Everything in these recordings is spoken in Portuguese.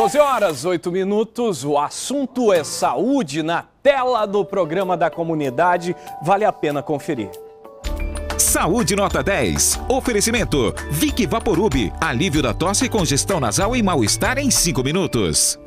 12 horas, 8 minutos. O assunto é saúde na tela do programa da comunidade. Vale a pena conferir. Saúde Nota 10. Oferecimento. Vic Vaporub. Alívio da tosse, congestão nasal e mal-estar em 5 minutos.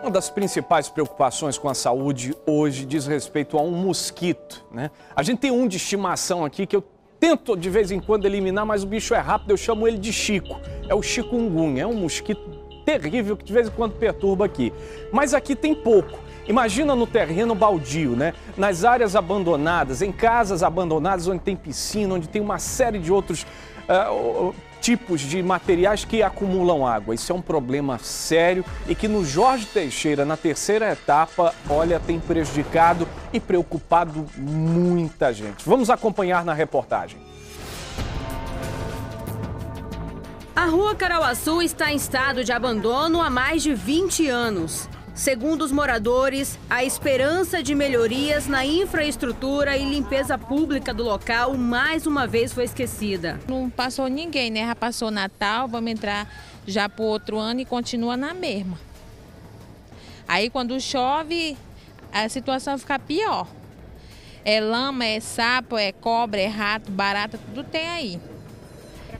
Uma das principais preocupações com a saúde hoje diz respeito a um mosquito, né? A gente tem um de estimação aqui que eu tento de vez em quando eliminar, mas o bicho é rápido, eu chamo ele de Chico. É o chikungunya, é um mosquito terrível que de vez em quando perturba aqui. Mas aqui tem pouco. Imagina no terreno baldio, né? Nas áreas abandonadas, em casas abandonadas onde tem piscina, onde tem uma série de outros uh, tipos de materiais que acumulam água. Isso é um problema sério e que no Jorge Teixeira, na terceira etapa, olha, tem prejudicado e preocupado muita gente. Vamos acompanhar na reportagem. A rua Carauaçu está em estado de abandono há mais de 20 anos. Segundo os moradores, a esperança de melhorias na infraestrutura e limpeza pública do local mais uma vez foi esquecida. Não passou ninguém, né? Já passou Natal, vamos entrar já para o outro ano e continua na mesma. Aí quando chove, a situação fica pior. É lama, é sapo, é cobra, é rato, barata, tudo tem aí.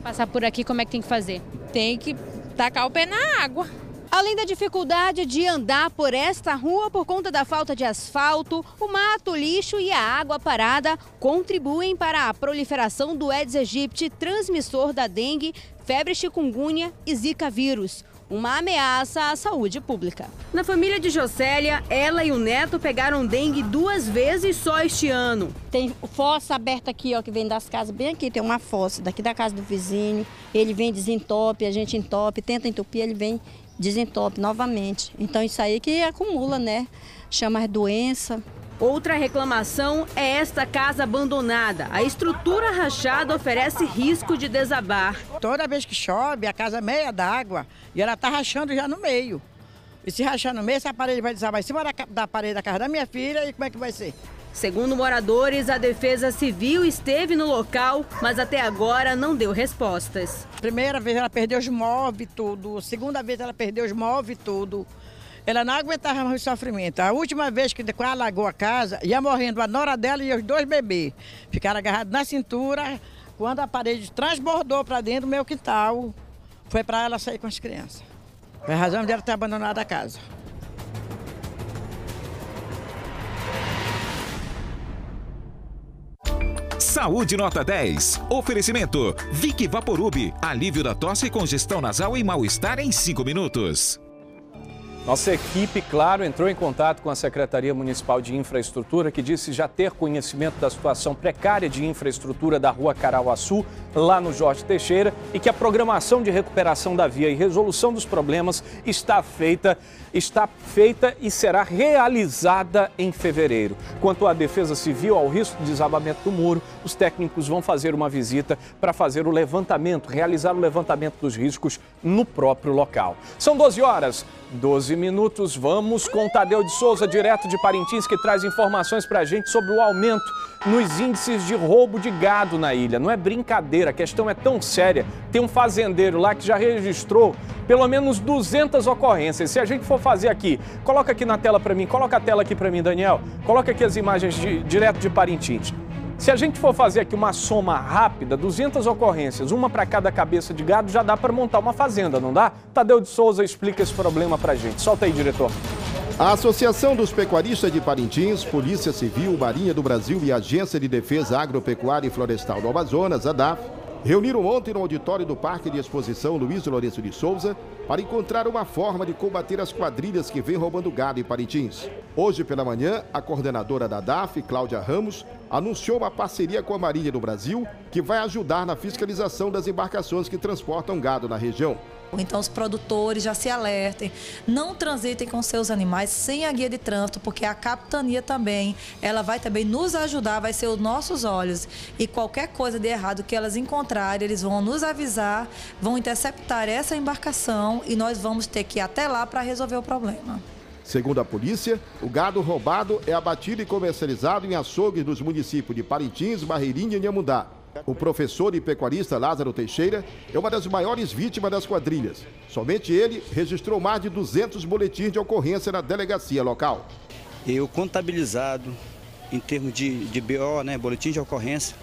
Passar por aqui, como é que tem que fazer? Tem que tacar o pé na água. Além da dificuldade de andar por esta rua por conta da falta de asfalto, o mato, o lixo e a água parada contribuem para a proliferação do Aedes aegypti, transmissor da dengue, febre chikungunya e zika vírus uma ameaça à saúde pública. Na família de Jocélia, ela e o neto pegaram dengue duas vezes só este ano. Tem fossa aberta aqui, ó, que vem das casas, bem aqui tem uma fossa, daqui da casa do vizinho. Ele vem desentope, a gente entope, tenta entupir, ele vem desentope novamente. Então isso aí que acumula, né? Chama as doenças. Outra reclamação é esta casa abandonada. A estrutura rachada oferece risco de desabar. Toda vez que chove, a casa é meia d'água e ela está rachando já no meio. E se rachar no meio, essa parede vai desabar em cima da, da parede da casa da minha filha e como é que vai ser? Segundo moradores, a Defesa Civil esteve no local, mas até agora não deu respostas. Primeira vez ela perdeu os móveis tudo, segunda vez ela perdeu os móveis tudo. Ela não aguentava mais o sofrimento. A última vez que ela alagou a casa, ia morrendo a nora dela e os dois bebês. Ficaram agarrados na cintura. Quando a parede transbordou para dentro do meu quintal, foi para ela sair com as crianças. Foi a razão dela ter abandonado a casa. Saúde Nota 10. Oferecimento. Vic Vaporub. Alívio da tosse, congestão nasal e mal-estar em 5 minutos. Nossa equipe, claro, entrou em contato com a Secretaria Municipal de Infraestrutura, que disse já ter conhecimento da situação precária de infraestrutura da rua Carauaçu, lá no Jorge Teixeira, e que a programação de recuperação da via e resolução dos problemas está feita, está feita e será realizada em fevereiro. Quanto à defesa civil, ao risco de desabamento do muro, os técnicos vão fazer uma visita para fazer o levantamento, realizar o levantamento dos riscos no próprio local. São 12 horas, 12 minutos. Vamos com Tadeu de Souza, direto de Parintins, que traz informações para a gente sobre o aumento nos índices de roubo de gado na ilha. Não é brincadeira, a questão é tão séria. Tem um fazendeiro lá que já registrou pelo menos 200 ocorrências. Se a gente for fazer aqui, coloca aqui na tela para mim, coloca a tela aqui para mim, Daniel. Coloca aqui as imagens de, direto de Parintins. Se a gente for fazer aqui uma soma rápida, 200 ocorrências, uma para cada cabeça de gado, já dá para montar uma fazenda, não dá? Tadeu de Souza explica esse problema para gente. Solta aí, diretor. A Associação dos Pecuaristas de Parintins, Polícia Civil, Marinha do Brasil e Agência de Defesa Agropecuária e Florestal do Amazonas, a DAF, reuniram ontem no auditório do Parque de Exposição Luiz Lourenço de Souza para encontrar uma forma de combater as quadrilhas que vêm roubando gado em Parintins. Hoje pela manhã, a coordenadora da DAF, Cláudia Ramos, anunciou uma parceria com a Marinha do Brasil que vai ajudar na fiscalização das embarcações que transportam gado na região. Então os produtores já se alertem, não transitem com seus animais sem a guia de trânsito, porque a capitania também, ela vai também nos ajudar, vai ser os nossos olhos. E qualquer coisa de errado que elas encontrarem, eles vão nos avisar, vão interceptar essa embarcação e nós vamos ter que ir até lá para resolver o problema. Segundo a polícia, o gado roubado é abatido e comercializado em açougues dos municípios de Parintins, Barreirinha e Inhamundá. O professor e pecuarista Lázaro Teixeira é uma das maiores vítimas das quadrilhas. Somente ele registrou mais de 200 boletins de ocorrência na delegacia local. Eu contabilizado em termos de, de BO, né, boletim de ocorrência,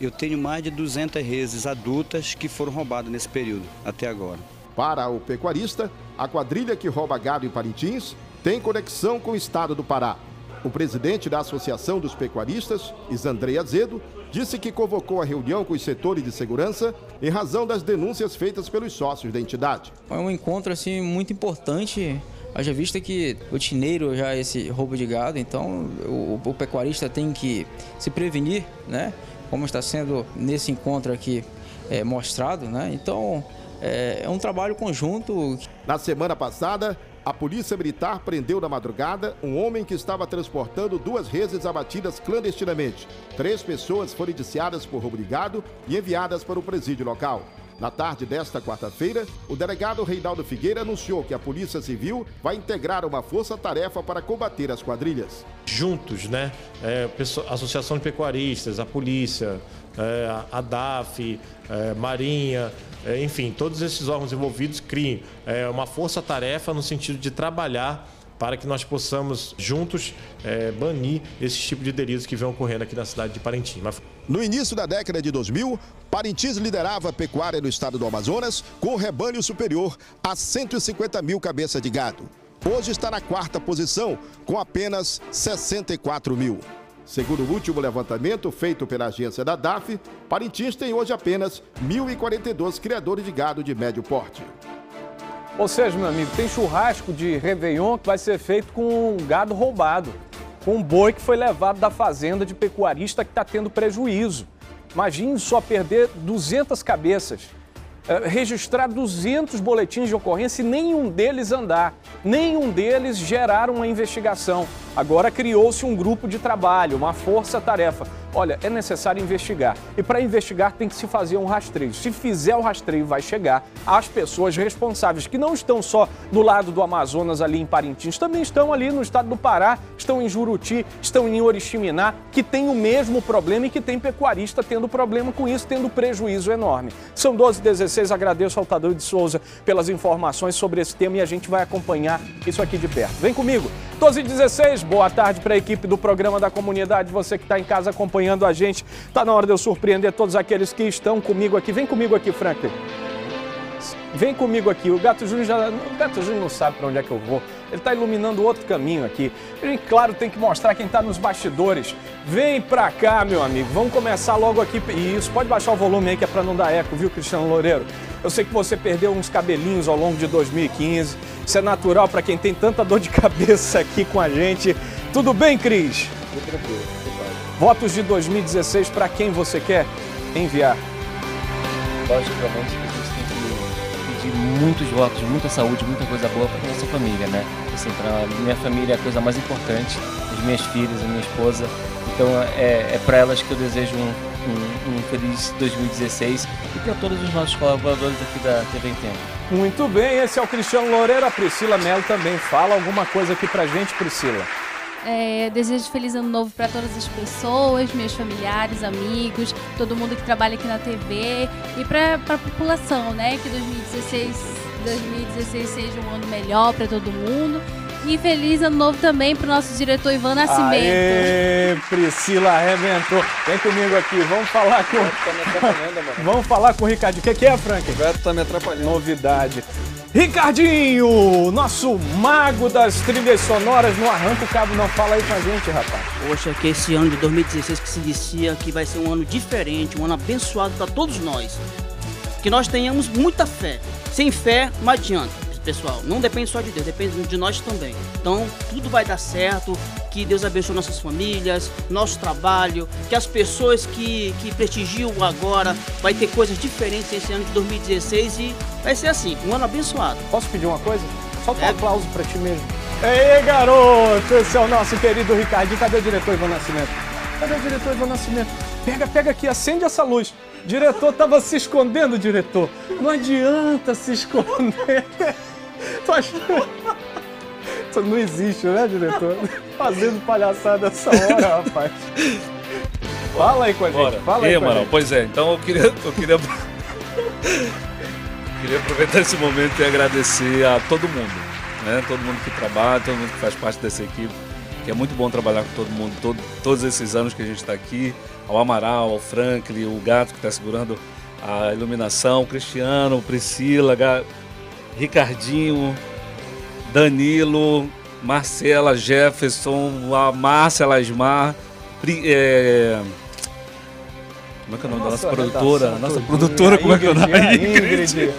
eu tenho mais de 200 reses adultas que foram roubadas nesse período, até agora. Para o pecuarista, a quadrilha que rouba gado em Parintins tem conexão com o estado do Pará. O presidente da Associação dos Pecuaristas, Isandrei Azedo, disse que convocou a reunião com os setores de segurança em razão das denúncias feitas pelos sócios da entidade. É um encontro assim muito importante Haja vista que rotineiro já é esse roubo de gado, então o, o, pecuarista tem que se prevenir, né? Como está sendo nesse encontro aqui é, mostrado, né? Então é, é um trabalho conjunto. Na semana passada, a Polícia Militar prendeu na madrugada um homem que estava transportando duas reses abatidas clandestinamente. Três pessoas foram indiciadas por roubo de gado e enviadas para o presídio local. Na tarde desta quarta-feira, o delegado Reinaldo Figueira anunciou que a Polícia Civil vai integrar uma força-tarefa para combater as quadrilhas. Juntos, né? É, Associação de Pecuaristas, a polícia, é, a DAF, é, Marinha, é, enfim, todos esses órgãos envolvidos criem é, uma força-tarefa no sentido de trabalhar para que nós possamos juntos é, banir esse tipo de delitos que vem ocorrendo aqui na cidade de Parintins. No início da década de 2000, Parintins liderava a pecuária no estado do Amazonas com um rebanho superior a 150 mil cabeças de gado. Hoje está na quarta posição, com apenas 64 mil. Segundo o último levantamento feito pela agência da DAF, Parintins tem hoje apenas 1.042 criadores de gado de médio porte. Ou seja, meu amigo, tem churrasco de Réveillon que vai ser feito com gado roubado, com um boi que foi levado da fazenda de pecuarista que está tendo prejuízo. Imagine só perder 200 cabeças, registrar 200 boletins de ocorrência e nenhum deles andar, nenhum deles gerar uma investigação. Agora criou-se um grupo de trabalho, uma força-tarefa. Olha, é necessário investigar. E para investigar tem que se fazer um rastreio. Se fizer o rastreio, vai chegar às pessoas responsáveis, que não estão só do lado do Amazonas, ali em Parintins, também estão ali no estado do Pará, estão em Juruti, estão em Oriximiná, que tem o mesmo problema e que tem pecuarista tendo problema com isso, tendo prejuízo enorme. São 12 16 agradeço ao Tadeu de Souza pelas informações sobre esse tema e a gente vai acompanhar isso aqui de perto. Vem comigo, 12 16 boa tarde para a equipe do programa da comunidade, você que está em casa acompanhando a gente. Está na hora de eu surpreender todos aqueles que estão comigo aqui. Vem comigo aqui, Franklin. Vem comigo aqui. O Gato Júnior já. O Gato Júnior não sabe para onde é que eu vou. Ele está iluminando outro caminho aqui. E claro, tem que mostrar quem está nos bastidores. Vem para cá, meu amigo. Vamos começar logo aqui. Isso, pode baixar o volume aí que é para não dar eco, viu, Cristiano Loureiro? Eu sei que você perdeu uns cabelinhos ao longo de 2015. Isso é natural para quem tem tanta dor de cabeça aqui com a gente. Tudo bem, Cris? Tudo tranquilo. Votos de 2016 para quem você quer enviar? Logicamente a gente tem que pedir muitos votos, muita saúde, muita coisa boa para nossa família, né? Assim, para minha família é a coisa mais importante, as minhas filhas, a minha esposa. Então é, é para elas que eu desejo um, um, um feliz 2016 e para todos os nossos colaboradores aqui da TV em Tempo. Muito bem, esse é o Cristiano Loureiro. A Priscila Melo também fala alguma coisa aqui pra gente, Priscila. É, desejo feliz ano novo para todas as pessoas, meus familiares, amigos, todo mundo que trabalha aqui na TV e para a população, né? Que 2016, 2016 seja um ano melhor para todo mundo e feliz ano novo também para o nosso diretor Ivan Nascimento. Aê, Priscila arrebentou. Vem comigo aqui, vamos falar com. Tá vamos falar com o Ricardinho. O que, que é, Frank? O Beto tá me atrapalhando. Novidade. Ricardinho, nosso mago das trilhas sonoras, não arranca o cabo, não fala aí com a gente, rapaz. Poxa, que esse ano de 2016 que se inicia, que vai ser um ano diferente, um ano abençoado para todos nós. Que nós tenhamos muita fé. Sem fé, não adianta pessoal. Não depende só de Deus, depende de nós também. Então, tudo vai dar certo. Que Deus abençoe nossas famílias, nosso trabalho, que as pessoas que, que prestigiam agora vai ter coisas diferentes esse ano de 2016 e vai ser assim, um ano abençoado. Posso pedir uma coisa? Só um é. aplauso para ti mesmo. Ei, garoto! Esse é o nosso querido Ricardinho. Cadê o diretor Ivan Nascimento? Cadê o diretor Ivan Nascimento? Pega, pega aqui, acende essa luz. Diretor tava se escondendo, diretor. Não adianta se esconder. Tu acha... Isso não existe, né, diretor? Fazendo palhaçada essa hora, rapaz. Fala aí com a gente. Bora. Fala aí Amaral, gente. pois é, então eu queria, eu queria, queria aproveitar esse momento e agradecer a todo mundo, né? Todo mundo que trabalha, todo mundo que faz parte dessa equipe, que é muito bom trabalhar com todo mundo, todo- todos esses anos que a gente está aqui, ao Amaral, ao Franklin, o Gato que está segurando a iluminação, o Cristiano, Priscila, Ga- Ricardinho, Danilo, Marcela, Jefferson, a Márcia Lasmar, é, como é que é o nome da nossa Nossa produtora? Nossa todinha, produtora, como é que é o nome? a Ingrid.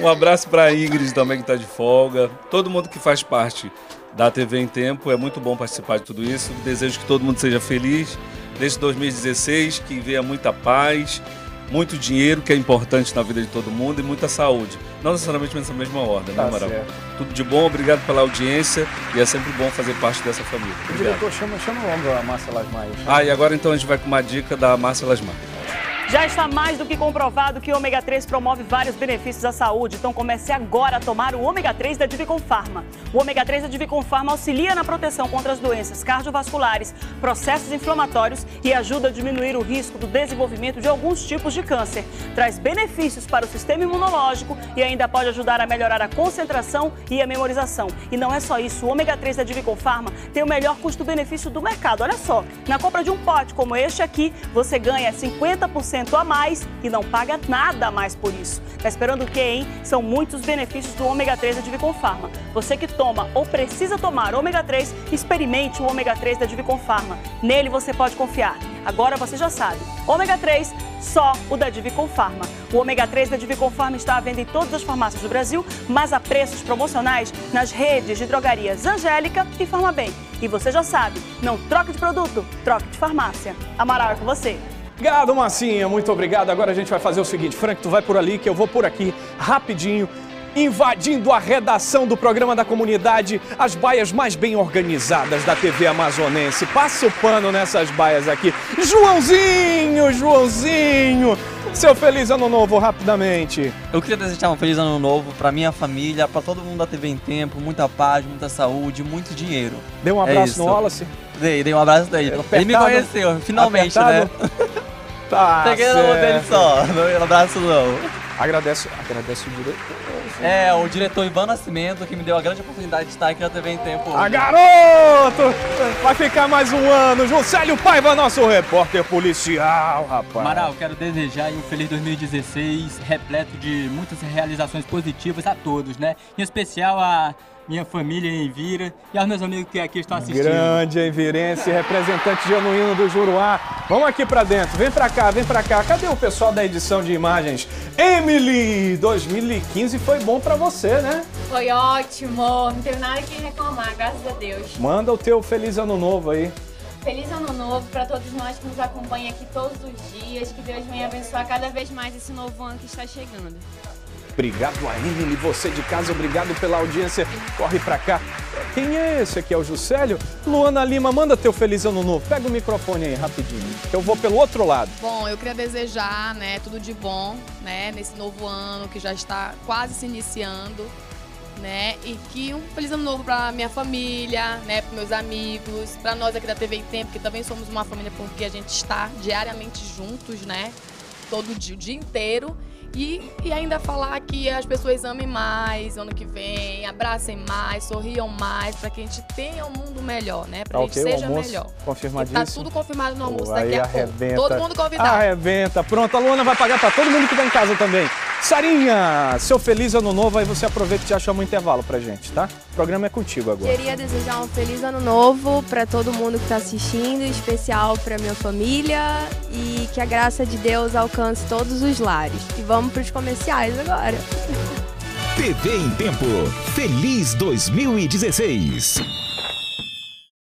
um abraço para a Ingrid também que está de folga. Todo mundo que faz parte da TV em Tempo, é muito bom participar de tudo isso. Desejo que todo mundo seja feliz nesse 2016, que venha muita paz, muito dinheiro, que é importante na vida de todo mundo, e muita saúde. Não necessariamente nessa mesma ordem, Tá né, Amaral? Tudo de bom, obrigado pela audiência e é sempre bom fazer parte dessa família. O Obrigado. diretor chama, chama o ombro a Márcia Lasmar. Ah, e agora então a gente vai com uma dica da Márcia Lasmar. Já está mais do que comprovado que o ômega 3 promove vários benefícios à saúde, então comece agora a tomar o ômega 3 da Divicon Pharma. O ômega 3 da Divicon Pharma auxilia na proteção contra as doenças cardiovasculares, processos inflamatórios e ajuda a diminuir o risco do desenvolvimento de alguns tipos de câncer. Traz benefícios para o sistema imunológico e ainda pode ajudar a melhorar a concentração e a memorização. E não é só isso, o ômega 3 da Divicon Pharma tem o melhor custo-benefício do mercado. Olha só, na compra de um pote como este aqui, você ganha 50% a mais e não paga nada a mais por isso. Tá esperando o quê, hein? São muitos benefícios do ômega 3 da Divicon Pharma. Você que toma ou precisa tomar ômega 3, experimente o ômega 3 da Divicon Pharma. Nele você pode confiar. Agora você já sabe. Ômega 3, só o da Divicon Pharma. O ômega 3 da Divicon Pharma está à venda em todas as farmácias do Brasil, mas a preços promocionais nas redes de drogarias Angélica e Farmabem. E você já sabe, não troque de produto, troque de farmácia. Amaral é com você. Obrigado, Massinha, muito obrigado. Agora a gente vai fazer o seguinte, Frank, tu vai por ali, que eu vou por aqui, rapidinho, invadindo a redação do programa da comunidade, as baias mais bem organizadas da TV amazonense. Passa o pano nessas baias aqui. Joãozinho, Joãozinho, seu feliz ano novo, rapidamente. Eu queria desejar um feliz ano novo pra minha família, pra todo mundo da TV em Tempo, muita paz, muita saúde, muito dinheiro. Deu um É abraço isso. no Wallace? Dei, dei um abraço daí. Ele me Apertado? conheceu, finalmente, Apertado? né? Tá Peguei na mão dele só, não um abraço não. Agradece, agradece o diretor. É, o diretor Ivan Nascimento que me deu a grande oportunidade de estar aqui na TV em Tempo. Ah, garoto! Vai ficar mais um ano. Juscelio Paiva, nosso repórter policial, rapaz. Amaral, quero desejar aí um feliz 2016, repleto de muitas realizações positivas a todos, né? Em especial a minha família em Vira e aos meus amigos que aqui estão assistindo. Grande Envirense, representante genuíno do Juruá. Vamos aqui pra dentro, vem pra cá, vem pra cá. Cadê o pessoal da edição de imagens? Emily, 2015 foi bom pra você, né? Foi ótimo, não tenho nada que reclamar, graças a Deus. Manda o teu feliz ano novo aí. Feliz ano novo para todos nós que nos acompanham aqui todos os dias. Que Deus venha abençoar cada vez mais esse novo ano que está chegando. Obrigado a você de casa, obrigado pela audiência. Corre pra cá. Quem é esse aqui? É o Juscelio? Luana Lima, manda teu feliz ano novo. Pega o microfone aí rapidinho. Eu vou pelo outro lado. Bom, eu queria desejar, né, tudo de bom, né, nesse novo ano que já está quase se iniciando, né, e que um feliz ano novo para minha família, né, para meus amigos, para nós aqui da TV em Tempo, que também somos uma família porque a gente está diariamente juntos, né, todo dia, o dia inteiro. E, e ainda falar que as pessoas amem mais ano que vem, abracem mais, sorriam mais, para que a gente tenha um mundo melhor, né? Para Tá a gente seja melhor. Confirmadíssimo? Tá tudo confirmado no almoço Pô, daqui aí a pouco. arrebenta. Todo mundo convidado. Arrebenta. Pronto, a Luana vai pagar pra todo mundo que tá em casa também. Sarinha, seu feliz ano novo, aí você aproveita e já chama o intervalo pra gente, tá? O programa é contigo agora. Queria desejar um feliz ano novo para todo mundo que está assistindo, em especial para minha família e que a graça de Deus alcance todos os lares. E vamos para os comerciais agora. TV em Tempo. Feliz 2016.